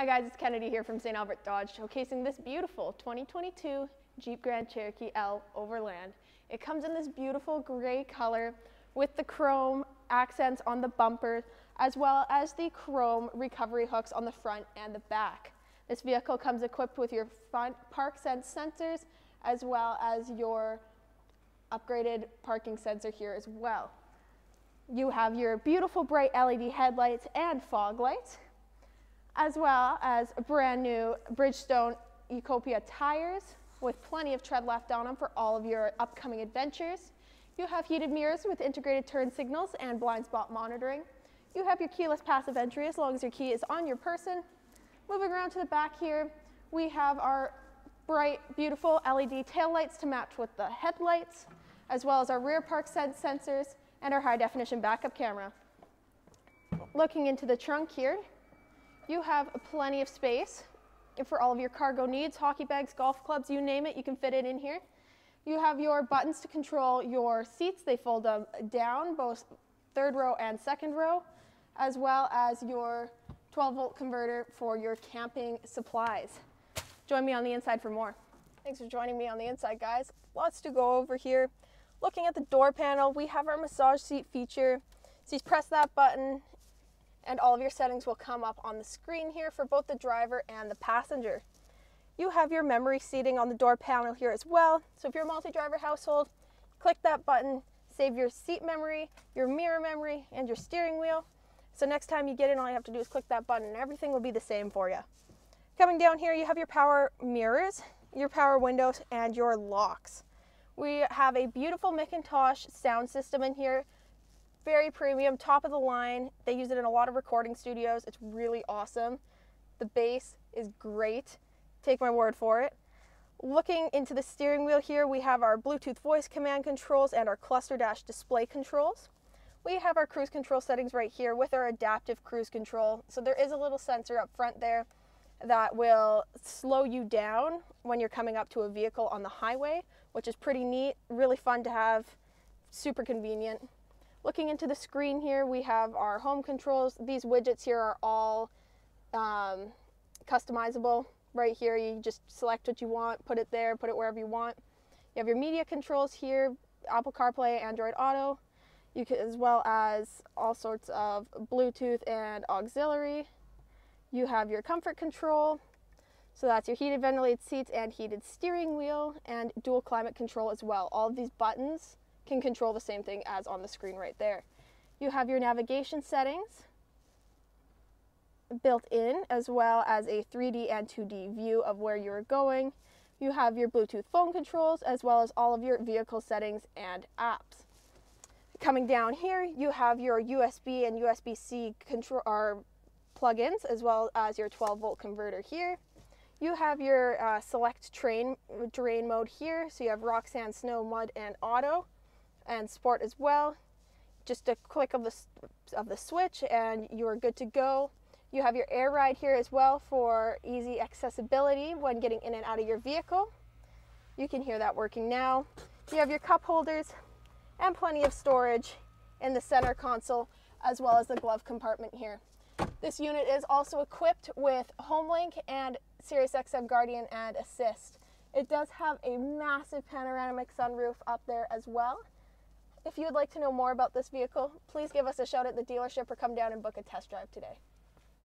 Hi guys, it's Kennedy here from St. Albert Dodge, showcasing this beautiful 2022 Jeep Grand Cherokee L Overland. It comes in this beautiful gray color with the chrome accents on the bumper, as well as the chrome recovery hooks on the front and the back. This vehicle comes equipped with your front park sense sensors, as well as your upgraded parking sensor here as well. You have your beautiful bright LED headlights and fog lights, as well as brand new Bridgestone Ecopia tires with plenty of tread left on them for all of your upcoming adventures. You have heated mirrors with integrated turn signals and blind spot monitoring. You have your keyless passive entry as long as your key is on your person. Moving around to the back here, we have our bright, beautiful LED tail lights to match with the headlights, as well as our rear park sense sensors and our high definition backup camera. Looking into the trunk here, you have plenty of space for all of your cargo needs, hockey bags, golf clubs, you name it, you can fit it in here. You have your buttons to control your seats. They fold them down, both third row and second row, as well as your 12 volt converter for your camping supplies. Join me on the inside for more. Thanks for joining me on the inside, guys. Lots to go over here. Looking at the door panel, we have our massage seat feature. So you press that button and all of your settings will come up on the screen here for both the driver and the passenger. You have your memory seating on the door panel here as well. So if you're a multi-driver household, click that button, save your seat memory, your mirror memory, and your steering wheel. So next time you get in, all you have to do is click that button and everything will be the same for you. Coming down here, you have your power mirrors, your power windows, and your locks. We have a beautiful McIntosh sound system in here very premium, top of the line. They use it in a lot of recording studios. It's really awesome. The bass is great. Take my word for it. Looking into the steering wheel here, we have our Bluetooth voice command controls and our cluster dash display controls. We have our cruise control settings right here with our adaptive cruise control. So there is a little sensor up front there that will slow you down when you're coming up to a vehicle on the highway, which is pretty neat, really fun to have, super convenient. Looking into the screen here, we have our home controls. These widgets here are all um, customizable. Right here, you just select what you want, put it there, put it wherever you want. You have your media controls here, Apple CarPlay, Android Auto, you can, as well as all sorts of Bluetooth and auxiliary. You have your comfort control, so that's your heated ventilated seats and heated steering wheel and dual climate control as well. All of these buttons can control the same thing as on the screen right there. You have your navigation settings built in as well as a 3D and 2D view of where you're going. You have your Bluetooth phone controls as well as all of your vehicle settings and apps. Coming down here, you have your USB and USB-C control or plugins as well as your 12 volt converter here. You have your uh, select train terrain mode here, so you have rock, sand, snow, mud, and auto and sport as well. Just a click of the, of the switch and you are good to go. You have your air ride here as well for easy accessibility when getting in and out of your vehicle. You can hear that working now. You have your cup holders and plenty of storage in the center console as well as the glove compartment here. This unit is also equipped with HomeLink and SiriusXM Guardian and Assist. It does have a massive panoramic sunroof up there as well. If you would like to know more about this vehicle, please give us a shout at the dealership or come down and book a test drive today.